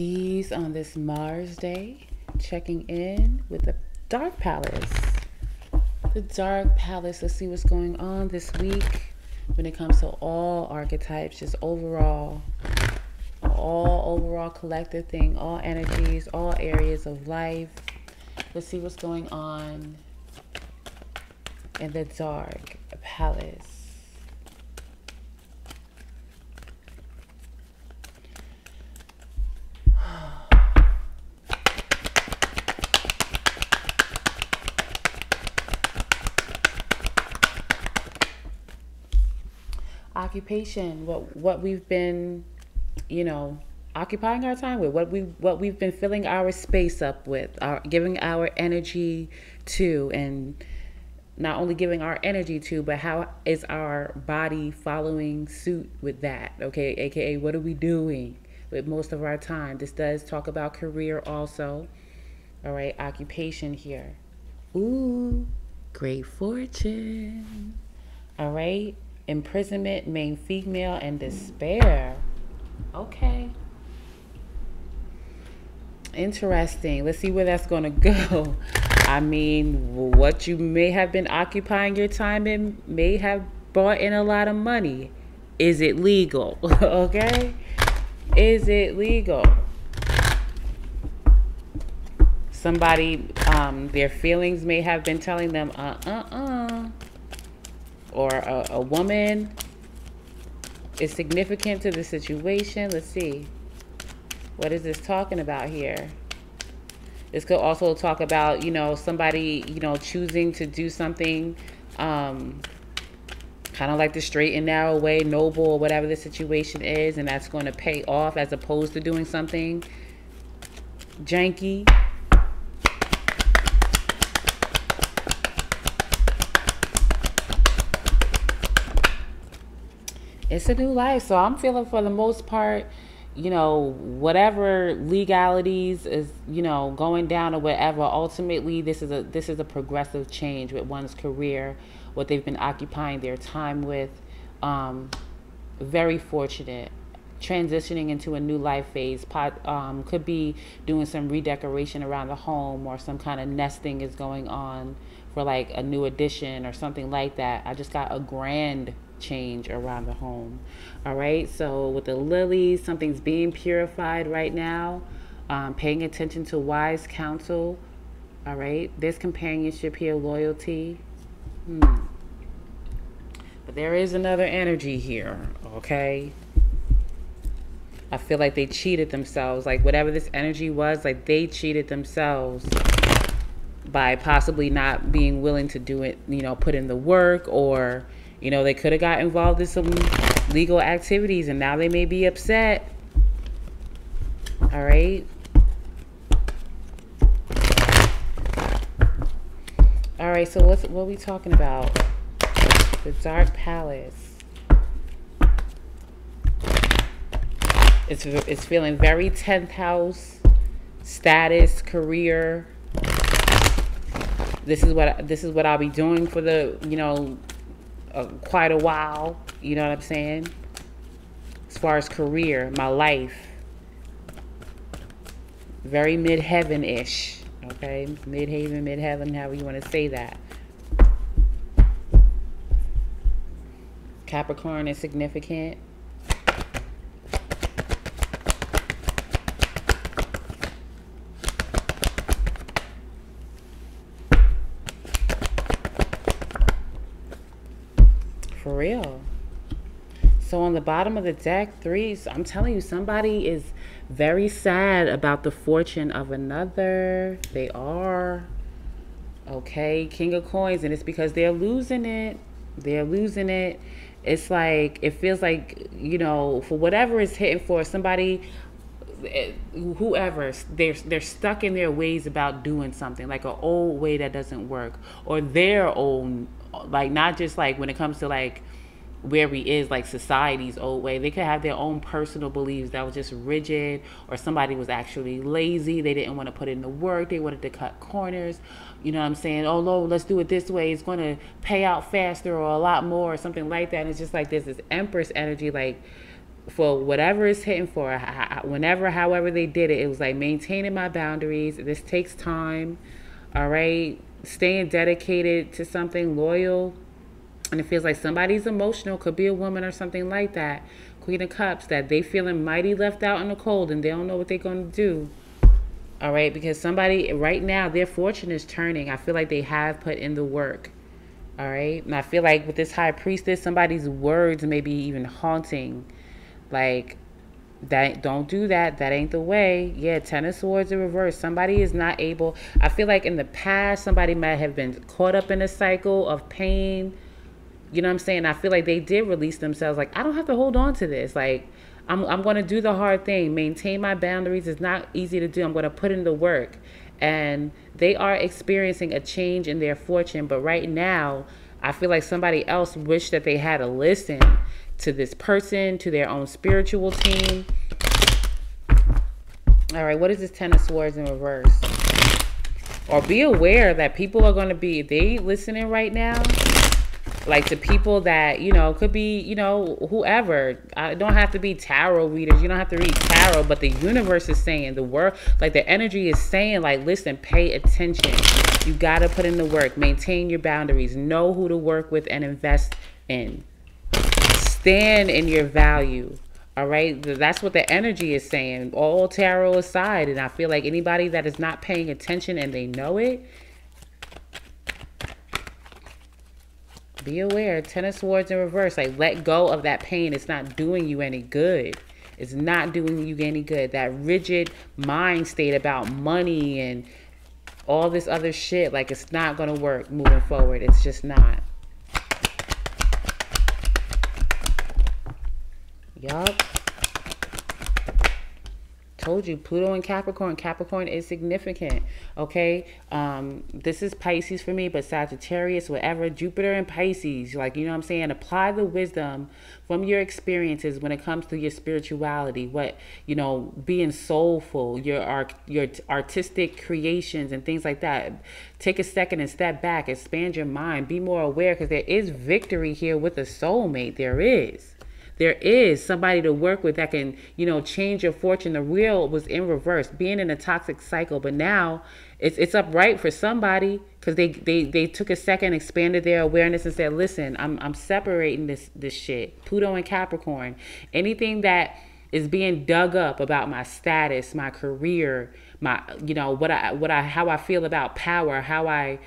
Keys on this Mars day, checking in with the Dark Palace. The Dark Palace, let's see what's going on this week when it comes to all archetypes, just overall, all overall collective thing, all energies, all areas of life. Let's see what's going on in the Dark Palace. Occupation what what we've been you know occupying our time with what we what we've been filling our space up with our giving our energy to and not only giving our energy to but how is our body following suit with that okay? Aka what are we doing with most of our time? This does talk about career also. All right occupation here. Ooh great fortune. All right imprisonment, main female, and despair. Okay. Interesting. Let's see where that's going to go. I mean, what you may have been occupying your time in may have brought in a lot of money. Is it legal? okay? Is it legal? Somebody, um, their feelings may have been telling them, uh uh uh or a, a woman is significant to the situation. Let's see. What is this talking about here? This could also talk about, you know, somebody, you know, choosing to do something um, kind of like the straight and narrow way, noble, or whatever the situation is, and that's going to pay off as opposed to doing something janky it's a new life. So I'm feeling for the most part, you know, whatever legalities is, you know, going down or whatever, ultimately this is a this is a progressive change with one's career, what they've been occupying their time with. Um, very fortunate transitioning into a new life phase pot, um, could be doing some redecoration around the home or some kind of nesting is going on for like a new addition or something like that i just got a grand change around the home. All right, so with the lilies, something's being purified right now. Um, paying attention to wise counsel. All right, there's companionship here, loyalty. Hmm. But there is another energy here, okay? I feel like they cheated themselves. Like whatever this energy was, like they cheated themselves by possibly not being willing to do it, you know, put in the work or you know, they could have got involved in some legal activities and now they may be upset. All right. All right, so what's what are we talking about? The Dark Palace. It's it's feeling very 10th house status, career. This is what this is what I'll be doing for the, you know, uh, quite a while. You know what I'm saying? As far as career, my life, very mid-heaven ish. Okay, mid-haven, mid-heaven, however you want to say that. Capricorn is significant. The bottom of the deck, threes, I'm telling you, somebody is very sad about the fortune of another. They are. Okay, King of Coins, and it's because they're losing it. They're losing it. It's like, it feels like, you know, for whatever is hitting for somebody, eh, whoever, they're, they're stuck in their ways about doing something, like an old way that doesn't work, or their own like not just like when it comes to like where we is like society's old way they could have their own personal beliefs that was just rigid or somebody was actually lazy they didn't want to put in the work they wanted to cut corners you know what i'm saying oh no let's do it this way it's going to pay out faster or a lot more or something like that and it's just like there's this empress energy like for whatever it's hitting for, whenever, however they did it, it was like maintaining my boundaries. This takes time, all right? Staying dedicated to something, loyal. And it feels like somebody's emotional, could be a woman or something like that. Queen of Cups, that they feeling mighty left out in the cold and they don't know what they're going to do. All right, because somebody right now, their fortune is turning. I feel like they have put in the work. All right, and I feel like with this high priestess, somebody's words may be even haunting like that don't do that. That ain't the way. Yeah, ten of swords in reverse. Somebody is not able. I feel like in the past somebody might have been caught up in a cycle of pain. You know what I'm saying? I feel like they did release themselves. Like I don't have to hold on to this. Like I'm I'm going to do the hard thing. Maintain my boundaries. It's not easy to do. I'm going to put in the work. And they are experiencing a change in their fortune, but right now I feel like somebody else wished that they had a listen to this person, to their own spiritual team. All right, what is this Ten of Swords in reverse? Or be aware that people are going to be, they listening right now, like to people that, you know, could be, you know, whoever. I don't have to be tarot readers. You don't have to read tarot, but the universe is saying, the world like the energy is saying, like, listen, pay attention. You got to put in the work, maintain your boundaries, know who to work with and invest in stand in your value. All right, that's what the energy is saying. All tarot aside, and I feel like anybody that is not paying attention and they know it, be aware. Ten of Swords in reverse. Like, let go of that pain. It's not doing you any good. It's not doing you any good. That rigid mind state about money and all this other shit, like, it's not going to work moving forward. It's just not. Yup. Told you, Pluto and Capricorn. Capricorn is significant. Okay. Um, this is Pisces for me, but Sagittarius, whatever, Jupiter and Pisces. Like, you know what I'm saying? Apply the wisdom from your experiences when it comes to your spirituality, what, you know, being soulful, your art, your artistic creations and things like that. Take a second and step back, expand your mind, be more aware because there is victory here with a soulmate. There is there is somebody to work with that can, you know, change your fortune. The wheel was in reverse, being in a toxic cycle, but now it's it's upright for somebody because they, they they took a second, expanded their awareness, and said, "Listen, I'm I'm separating this this shit." Pluto and Capricorn, anything that is being dug up about my status, my career, my you know what I what I how I feel about power, how I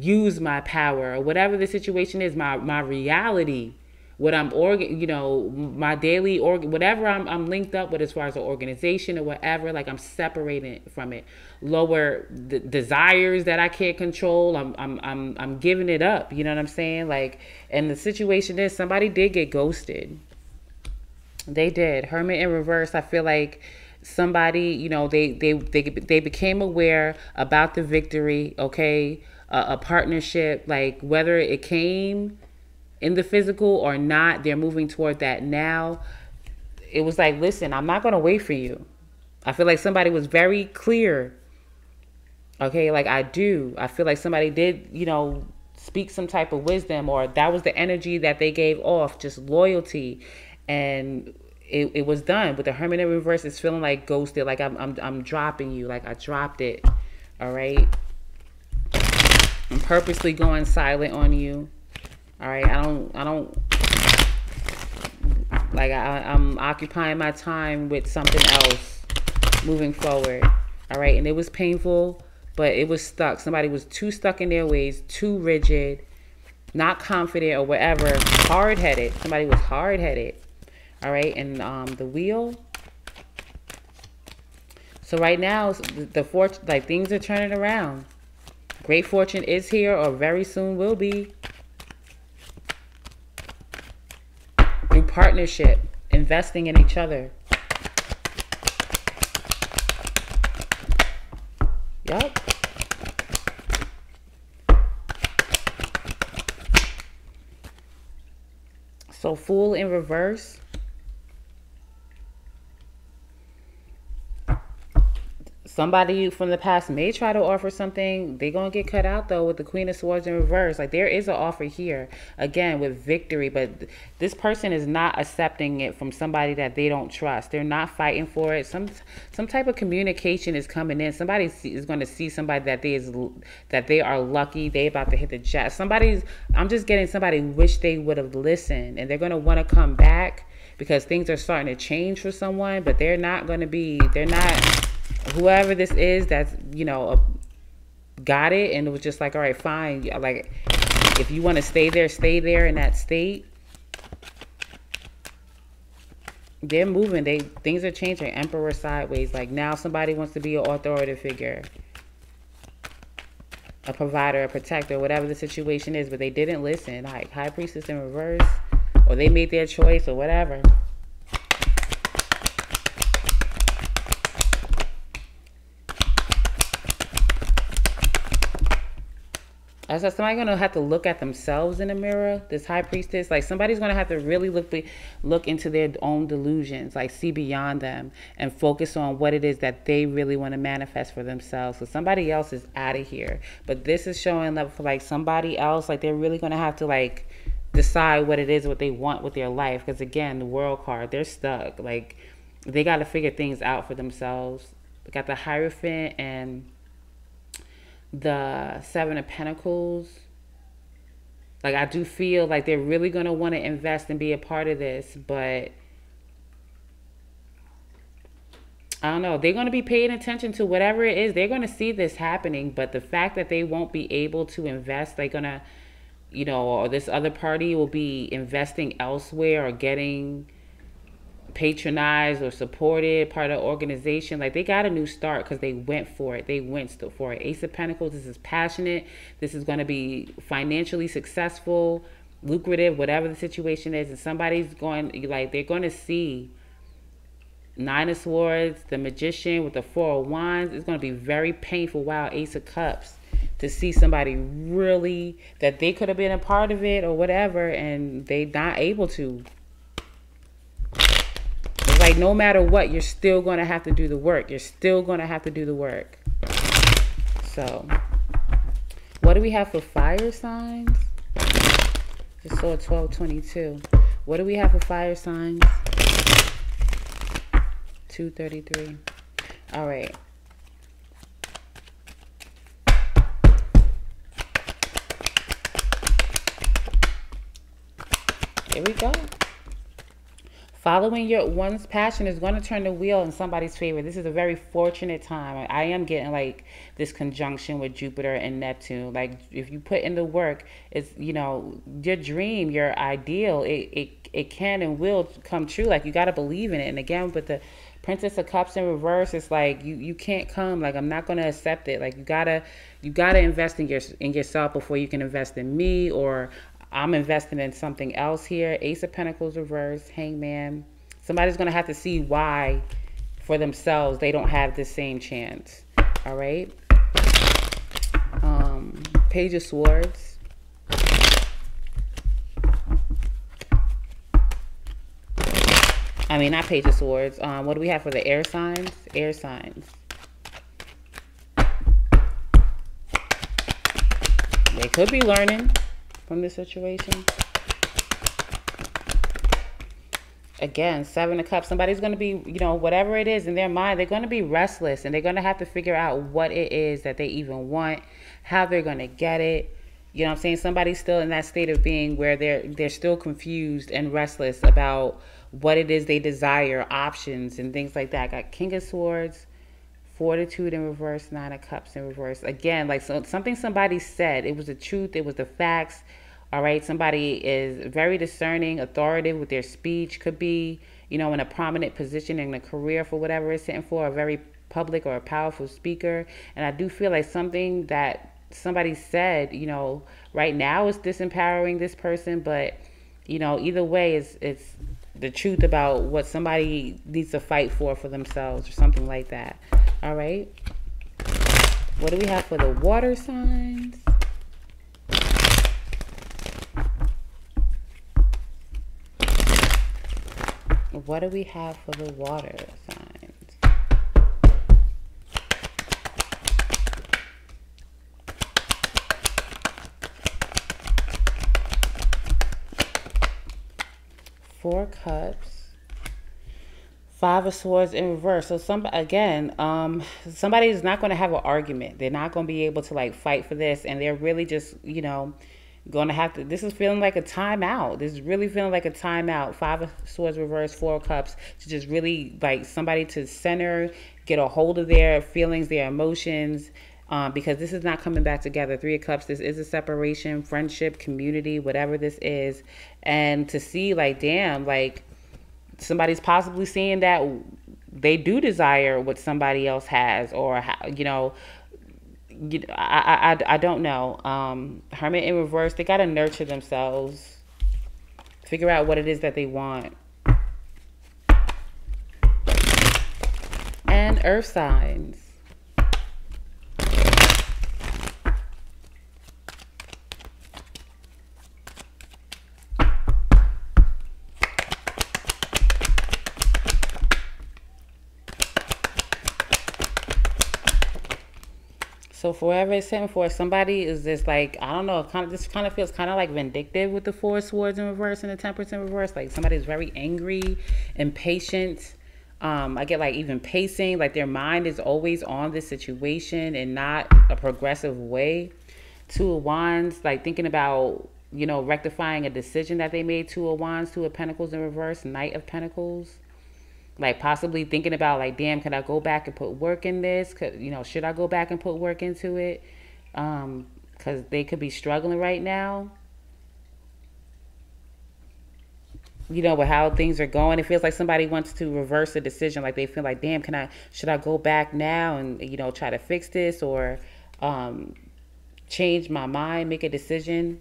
use my power, or whatever the situation is, my my reality what I'm organ, you know, my daily organ, whatever I'm, I'm linked up with as far as an organization or whatever, like I'm separating from it. Lower the desires that I can't control. I'm, I'm, I'm, I'm giving it up. You know what I'm saying? Like, and the situation is somebody did get ghosted. They did. Hermit in reverse. I feel like somebody, you know, they, they, they, they became aware about the victory. Okay. Uh, a partnership, like whether it came in the physical or not, they're moving toward that now. It was like, listen, I'm not going to wait for you. I feel like somebody was very clear. Okay, like I do. I feel like somebody did, you know, speak some type of wisdom or that was the energy that they gave off, just loyalty. And it, it was done. But the hermit in reverse is feeling like ghosted, like I'm, I'm, I'm dropping you, like I dropped it. All right. I'm purposely going silent on you. All right, I don't, I don't, like I, I'm occupying my time with something else, moving forward. All right, and it was painful, but it was stuck. Somebody was too stuck in their ways, too rigid, not confident or whatever, hard headed. Somebody was hard headed. All right, and um, the wheel. So right now, the fortune, like things are turning around. Great fortune is here, or very soon will be. Partnership, investing in each other. Yep. So fool in reverse. Somebody from the past may try to offer something they're gonna get cut out though with the queen of swords in reverse. Like there is an offer here again with victory but this person is not accepting it from somebody that they don't trust. They're not fighting for it. Some some type of communication is coming in. Somebody is going to see somebody that they is that they are lucky they about to hit the jack. Somebody's i'm just getting somebody wish they would have listened and they're going to want to come back because things are starting to change for someone but they're not going to be they're not whoever this is that's you know got it and it was just like all right fine. Like if you want to stay there stay there in that state. They're moving. They things are changing. Emperor sideways. Like now somebody wants to be an authoritative figure. A provider a protector whatever the situation is but they didn't listen. Like high priestess in reverse or they made their choice or whatever I said somebody's gonna have to look at themselves in the mirror. This high priestess, like somebody's gonna have to really look look into their own delusions, like see beyond them and focus on what it is that they really want to manifest for themselves. So somebody else is out of here, but this is showing up for like somebody else, like they're really gonna have to like decide what it is what they want with their life. Because again, the world card, they're stuck. Like they got to figure things out for themselves. They got the Hierophant and the Seven of Pentacles. Like, I do feel like they're really going to want to invest and be a part of this, but I don't know. They're going to be paying attention to whatever it is. They're going to see this happening, but the fact that they won't be able to invest, they're going to, you know, or this other party will be investing elsewhere or getting patronized or supported part of organization. Like they got a new start because they went for it. They went for it. Ace of pentacles this is passionate. This is going to be financially successful lucrative whatever the situation is. And somebody's going like they're going to see nine of swords the magician with the four of wands. It's going to be very painful wow ace of cups to see somebody really that they could have been a part of it or whatever and they not able to like no matter what, you're still going to have to do the work. You're still going to have to do the work. So, what do we have for fire signs? Just saw 1222. What do we have for fire signs? 233. All right. Here we go. Following your one's passion is going to turn the wheel in somebody's favor. This is a very fortunate time. I am getting like this conjunction with Jupiter and Neptune. Like if you put in the work, it's you know your dream, your ideal. It it it can and will come true. Like you got to believe in it. And again, with the Princess of Cups in reverse, it's like you you can't come. Like I'm not going to accept it. Like you gotta you gotta invest in your in yourself before you can invest in me or I'm investing in something else here. Ace of Pentacles reverse, Hangman. Somebody's going to have to see why for themselves they don't have the same chance. All right. Um, Page of Swords. I mean, not Page of Swords. Um, what do we have for the air signs? Air signs. They could be learning from this situation. Again, seven of cups. Somebody's going to be, you know, whatever it is in their mind, they're going to be restless and they're going to have to figure out what it is that they even want, how they're going to get it. You know I'm saying? Somebody's still in that state of being where they're they're still confused and restless about what it is they desire, options and things like that. Got King of Swords, fortitude in reverse, nine of cups in reverse. Again, like so, something somebody said, it was the truth, it was the facts. All right, somebody is very discerning, authoritative with their speech, could be, you know, in a prominent position in a career for whatever it's sitting for, a very public or a powerful speaker. And I do feel like something that somebody said, you know, right now is disempowering this person, but you know, either way, it's it's the truth about what somebody needs to fight for for themselves or something like that. All right. What do we have for the water signs? What do we have for the water signs? Four Cups. Five of Swords in reverse. So some again, um, somebody is not going to have an argument. They're not going to be able to like fight for this, and they're really just you know going to have to. This is feeling like a timeout. This is really feeling like a timeout. Five of Swords reverse, Four Cups to just really like somebody to center, get a hold of their feelings, their emotions. Um, because this is not coming back together. Three of Cups, this is a separation, friendship, community, whatever this is. And to see, like, damn, like, somebody's possibly seeing that they do desire what somebody else has or you know you, I, I, I don't know um, hermit in reverse they got to nurture themselves figure out what it is that they want and earth signs So for whatever it's sitting for, somebody is just like I don't know, kind of this kind of feels kind of like vindictive with the four swords in reverse and the temperance in reverse. Like somebody's very angry, impatient. Um, I get like even pacing, like their mind is always on the situation and not a progressive way. Two of Wands, like thinking about you know rectifying a decision that they made. Two of Wands, Two of Pentacles in reverse, Knight of Pentacles like possibly thinking about like damn can i go back and put work in this? Could you know should i go back and put work into it? Um because they could be struggling right now. You know with how things are going it feels like somebody wants to reverse a decision. Like they feel like damn can i should i go back now and you know try to fix this or um change my mind make a decision?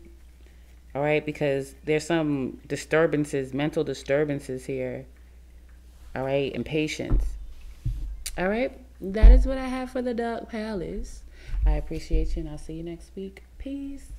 All right? Because there's some disturbances mental disturbances here all right, and patience. All right, that is what I have for the Dark Palace. I appreciate you, and I'll see you next week. Peace.